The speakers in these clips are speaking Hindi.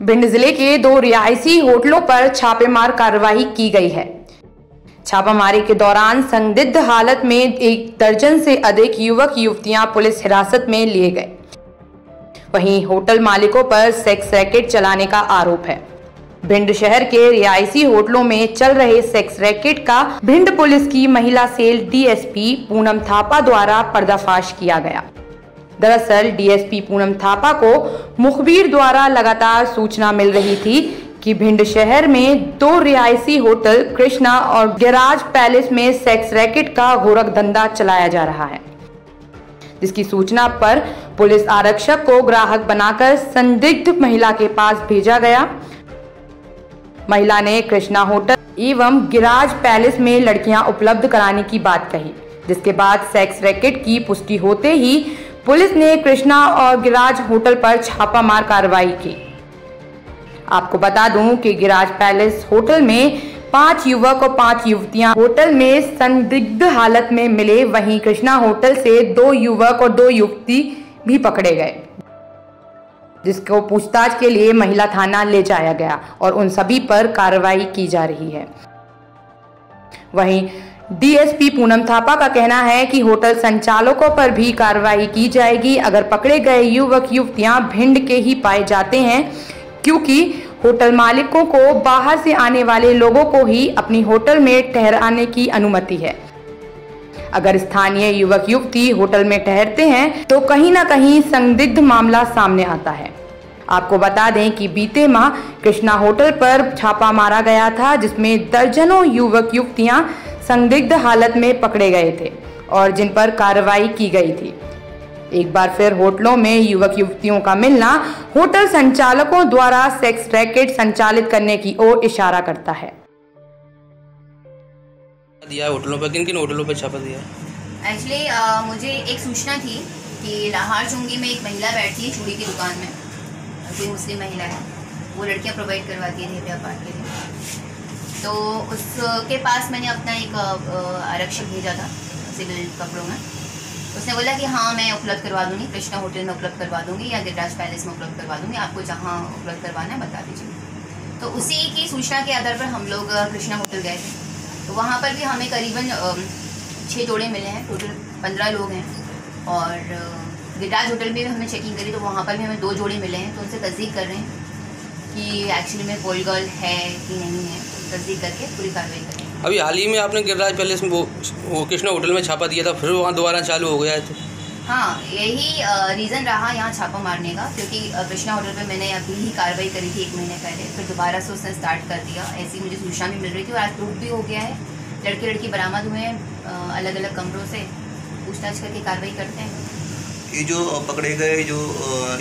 भिंड ज़िले के दो रिहायशी होटलों पर छापेमार कार्रवाई की गई है। छापामारी के दौरान संदिग्ध हालत में एक दर्जन से अधिक युवक, युवतियाँ पुलिस हिरासत में लिए गए। वहीं होटल मालिकों पर सेक्स रैकेट चलाने का आरोप है। भिंड शहर के रिहायशी होटलों में चल रहे सेक्स रैकेट का भिंड पुलिस की महिला सेल डीएसपी पूनम थापा द्वारा पर्दाफाश किया गया। दरअसल डीएसपी पूनम थापा को मुखबिर द्वारा लगातार सूचना मिल रही थी कि भिंड शहर में दो रिहायशी होटल, कृष्णा और गैराज पैलेस में सेक्स रैकेट का गोरख धंधा चलाया जा रहा है। जिसकी सूचना पर पुलिस आरक्षक को ग्राहक बनाकर संदिग्ध महिला के पास भेजा गया। महिला ने कृष्णा होटल एवं गिराज पैलेस में लड़कियाँ उपलब्ध कराने की बात कही, जिसके बाद सेक्स रैकेट की पुष्टि होते ही पुलिस ने कृष्णा और गिराज होटल पर छापामार कार्रवाई की। आपको बता दूँ कि गिराज पैलेस होटल में पाँच युवक और पाँच युवतियाँ होटल में संदिग्ध हालत में मिले। वहीं कृष्णा होटल से दो युवक और दो युवती भी पकड़े गए, जिसको पूछताछ के लिए महिला थाना ले जाया गया और उन सभी पर कार्रवाई की जा रही है। वहीं डीएसपी पूनम थापा का कहना है कि होटल संचालकों पर भी कार्रवाई की जाएगी। अगर पकड़े गए युवक, युवतियाँ भिंड के ही पाए जाते हैं, क्योंकि होटल मालिकों को बाहर से आने वाले लोगों को ही अपनी होटल में ठहराने की अनुमति है। अगर स्थानीय युवक, युवती होटल में ठहरते हैं तो कहीं ना कहीं संदिग्ध मामला सामने आता है। आपको बता दें कि बीते माह कृष्णा होटल पर छापा मारा गया था, जिसमें दर्जनों युवक, युवतियाँ संदिग्ध हालत में पकड़े गए थे और जिन पर कार्रवाई की गई थी। एक बार फिर होटलों में युवक युवतियों का मिलना होटल संचालकों द्वारा सेक्स रैकेट संचालित करने की ओर इशारा करता है। दिया होटलों पर किन किन होटलों पर छापा दिया एक्चुअली मुझे एक सूचना थी कि लाहौर चुंगी में एक महिला बैठती है चूड़ी की दुकान में। कोई मुस्लिम महिला है। वो लड़कियाँ प्रोवाइड करवाती है व्यापार के लिए तो उसके पास मैंने अपना एक आरक्षक भेजा था, सिविल कपड़ों में। उसने बोला कि हाँ मैं उपलब्ध करवा दूँगी, कृष्णा होटल में उपलब्ध करवा दूँगी या गिरिराज पैलेस में उपलब्ध करवा दूँगी, आपको जहाँ उपलब्ध करवाना है बता दीजिए। तो उसी की सूचना के आधार पर हम लोग कृष्णा होटल गए थे। तो वहाँ पर भी हमें करीबन छः जोड़े मिले हैं, टोटल पंद्रह लोग हैं। और गिरिराज होटल में भी हमने चेकिंग करी तो वहाँ पर भी हमें दो जोड़े मिले हैं तो उनसे तस्दीक कर रहे हैं कि एक्चुअली में कोई गर्ल है कि नहीं है। तस्दीक करके पूरी कार्रवाई करें अभी हाल ही में आपने गिरिराज पैलेस में वो वो कृष्णा होटल में छापा दिया था फिर वहाँ दोबारा चालू हो गया है तो। हाँ यही रीज़न रहा यहाँ छापा मारने का क्योंकि कृष्णा होटल पे मैंने अभी ही कार्रवाई करी थी एक महीने पहले फिर दोबारा से उसने स्टार्ट कर दिया। ऐसी मुझे सूचना भी मिल रही थी और आज प्रूफ भी हो गया है। लड़के लड़की बरामद हुए हैं अलग अलग कमरों से पूछताछ करके कार्रवाई करते हैं। ये जो पकड़े गए जो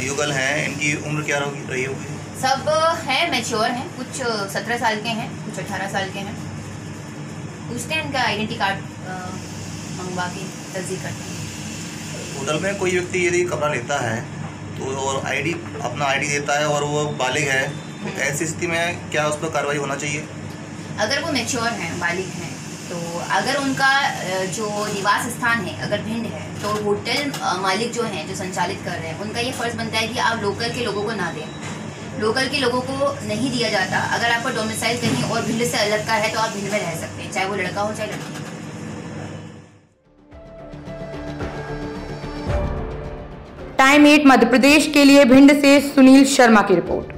युगल हैं इनकी उम्र क्या रही होगी? सब हैं मेच्योर हैं कुछ सत्रह साल के हैं कुछ अठारह साल के हैं। पूछते हैं इनका आइडेंटी कार्ड मंगवा के तस्दीक करते हैं। होटल में कोई व्यक्ति यदि कमरा लेता है तो और आईडी अपना आईडी देता है और वो बालिग है तो हम्म। ऐसी स्थिति में क्या उस पर कार्रवाई होना चाहिए? अगर वो मेच्योर हैं बालिग हैं तो अगर उनका जो निवास स्थान है, अगर भिंड है तो होटल मालिक जो हैं, जो संचालित कर रहे हैं, उनका ये फ़र्ज़ बनता है कि आप लोकल के लोगों को ना दें। लोकल के लोगों को नहीं दिया जाता। अगर आपका डोमिसाइल कहीं और भिंड से अलग का है तो आप भिंड में रह सकते हैं, चाहे वो लड़का हो, चाहे लड़की। टाइम एट मध्य प्रदेश के लिए भिंड से सुनील शर्मा की रिपोर्ट।